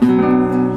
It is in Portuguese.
Música